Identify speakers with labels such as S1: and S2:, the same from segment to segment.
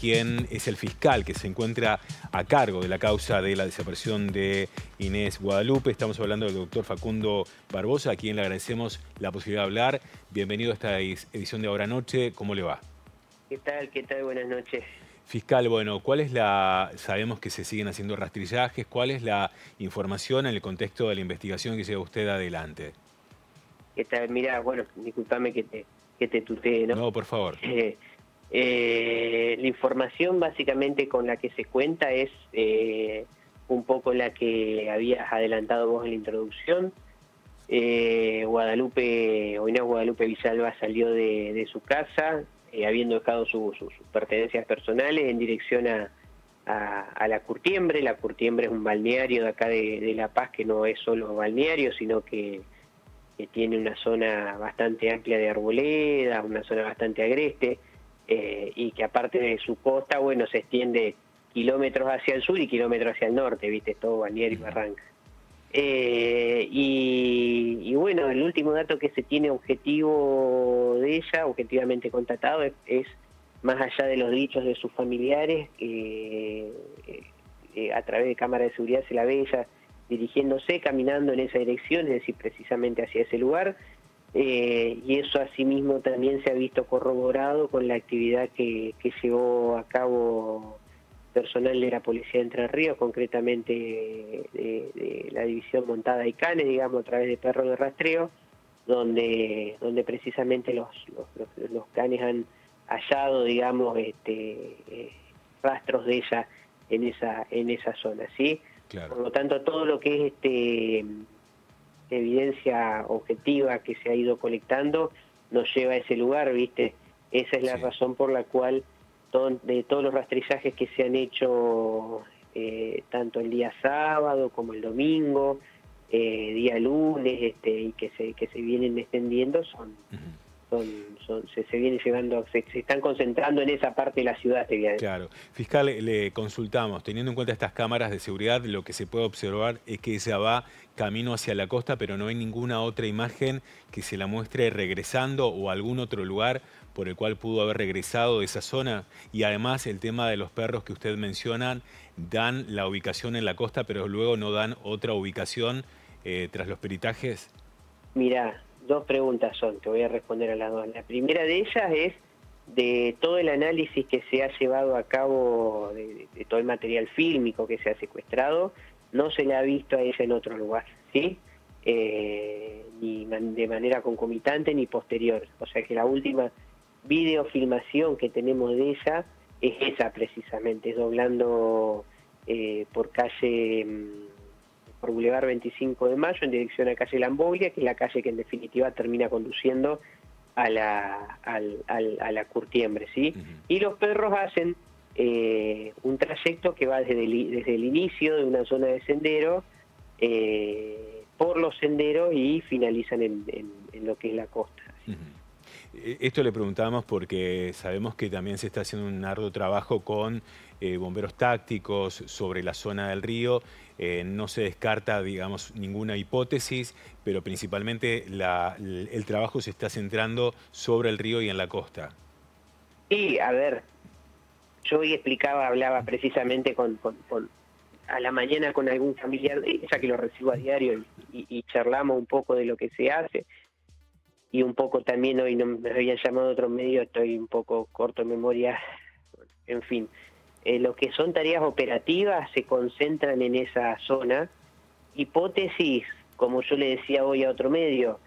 S1: quien es el fiscal que se encuentra a cargo de la causa de la desaparición de Inés Guadalupe. Estamos hablando del doctor Facundo Barbosa, a quien le agradecemos la posibilidad de hablar. Bienvenido a esta edición de Ahora Noche. ¿Cómo le va?
S2: ¿Qué tal? ¿Qué tal? Buenas noches.
S1: Fiscal, bueno, ¿cuál es la... Sabemos que se siguen haciendo rastrillajes. ¿Cuál es la información en el contexto de la investigación que lleva usted adelante?
S2: ¿Qué tal? Mirá, bueno, discúlpame que te, que te tutee, ¿no?
S1: No, por favor.
S2: Eh, la información básicamente con la que se cuenta es eh, un poco la que habías adelantado vos en la introducción. Eh, Guadalupe, Oina Guadalupe Villalba salió de, su casa, habiendo dejado sus pertenencias personales en dirección a, la Curtiembre. La Curtiembre es un balneario de acá de, La Paz que no es solo balneario, sino que, que, tiene una zona bastante amplia de arboleda, una zona bastante agreste. Eh, y que aparte de su costa, bueno, se extiende kilómetros hacia el sur y kilómetros hacia el norte, viste, todo Balneario y Barranca. Eh, y, bueno, el último dato que se tiene objetivo de ella, objetivamente contratado, es, más allá de los dichos de sus familiares, eh, a través de cámara de seguridad se la ve ella dirigiéndose, caminando en esa dirección, es decir, precisamente hacia ese lugar, eh, y eso asimismo también se ha visto corroborado con la actividad que, llevó a cabo personal de la Policía de Entre Ríos, concretamente de, la División Montada y Canes, digamos, a través de perros de rastreo, donde, donde precisamente los, los, canes han hallado, digamos, este, eh, rastros de ella en esa, en esa zona, ¿sí? Por lo tanto, todo lo que es este evidencia objetiva que se ha ido colectando nos lleva a ese lugar, ¿viste? Esa es la razón por la cual de todos los rastrillajes que se han hecho eh, tanto el día sábado como el domingo, eh, día lunes, este, y que se, que se vienen extendiendo son son, se, se, viene llevando, se, están concentrando en esa parte de la ciudad.
S1: Claro. Fiscal, le consultamos, teniendo en cuenta estas cámaras de seguridad, lo que se puede observar es que ella va camino hacia la costa, pero no hay ninguna otra imagen que se la muestre regresando o algún otro lugar por el cual pudo haber regresado de esa zona. Y además el tema de los perros que usted menciona, dan la ubicación en la costa, pero luego no dan otra ubicación eh, tras los peritajes.
S2: Mira, dos preguntas son, te voy a responder a las dos. La primera de ellas es de todo el análisis que se ha llevado a cabo de, todo el material fílmico que se ha secuestrado, no se le ha visto a ella en otro lugar, ¿sí? Eh, ni de manera concomitante ni posterior. O sea que la última videofilmación que tenemos de ella es esa precisamente, es doblando eh, por calle mm, por Boulevard 25 de Mayo en dirección a calle Lambolia, que es la calle que en definitiva termina conduciendo a la, a la curtiembre, ¿sí? Y los perros hacen eh, un trayecto que va desde el, desde el inicio de una zona de sendero eh, por los senderos y finalizan en, lo que es la costa.
S1: Eh, esto le preguntábamos porque sabemos que también se está haciendo un arduo trabajo con eh, bomberos tácticos sobre la zona del río. Eh, no se descarta, digamos, ninguna hipótesis, pero principalmente el trabajo se está centrando sobre el río y en la costa.
S2: Sí, a ver, yo hoy explicaba, hablaba precisamente con, a la mañana con algún familiar de ella que lo recibo a diario y charlamos un poco de lo que se hace y un poco también hoy no me habían llamado otro medio, estoy un poco corto de memoria, en fin. Eh, lo que son tareas operativas se concentran en esa zona. Hipótesis, como yo le decía hoy a otro medio,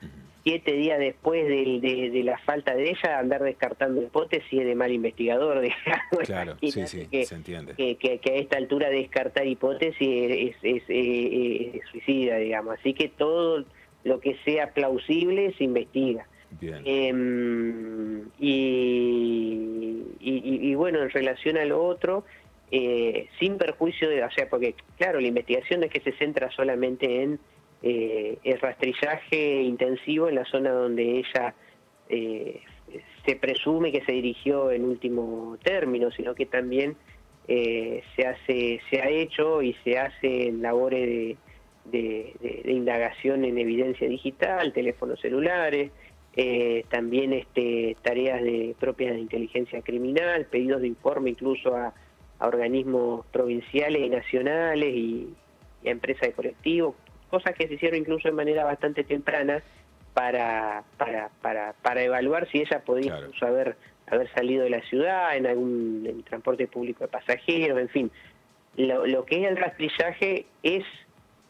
S2: siete días después de, la falta de ella, andar descartando hipótesis de mal investigador.
S1: claro, sí, sí, se entiende.
S2: Que, a esta altura descartar hipótesis es, es suicida, digamos. Así que todo lo que sea plausible se investiga. Em, y, bueno, en relación a lo otro, eh, sin perjuicio de, o sea, porque claro, la investigación no es que se centra solamente en eh, el rastrillaje intensivo en la zona donde ella eh, se presume que se dirigió en último término, sino que también se hace, se ha hecho y se hace en labores de de, indagación en evidencia digital, teléfonos celulares, eh, también este, tareas de, propias de inteligencia criminal, pedidos de informe incluso a, organismos provinciales y nacionales y, a empresas de colectivo, cosas que se hicieron incluso de manera bastante temprana para, para, para, para evaluar si ella podía incluso haber, haber salido de la ciudad en algún transporte público de pasajeros, en fin. Lo, lo que es el rastrillaje es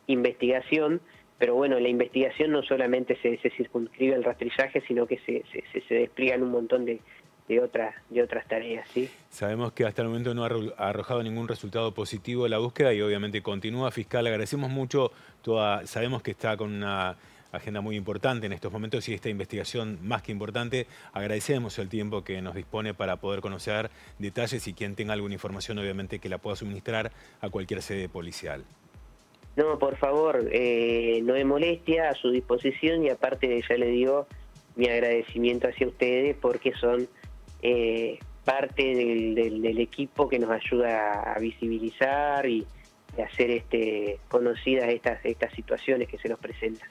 S2: investigación, pero bueno, la investigación no solamente se, circunscribe al rastrillaje, sino que se, se, se despliegan un montón de, de, otras, de otras tareas. ¿sí?
S1: Sabemos que hasta el momento no ha arrojado ningún resultado positivo la búsqueda y obviamente continúa. Fiscal, agradecemos mucho, toda, sabemos que está con una agenda muy importante en estos momentos y esta investigación más que importante. Agradecemos el tiempo que nos dispone para poder conocer detalles y quien tenga alguna información obviamente que la pueda suministrar a cualquier sede policial.
S2: No, por favor, eh, no me molestia, a su disposición y aparte ya le digo mi agradecimiento hacia ustedes porque son eh, parte del, equipo que nos ayuda a visibilizar y, hacer este, conocidas estas, estas situaciones que se nos presentan.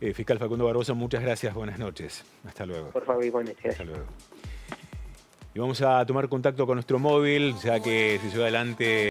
S1: Eh, fiscal Facundo Barbosa, muchas gracias, buenas noches. Hasta luego.
S2: Por favor, igualmente. Hasta luego.
S1: Y vamos a tomar contacto con nuestro móvil, ya que se lleva adelante...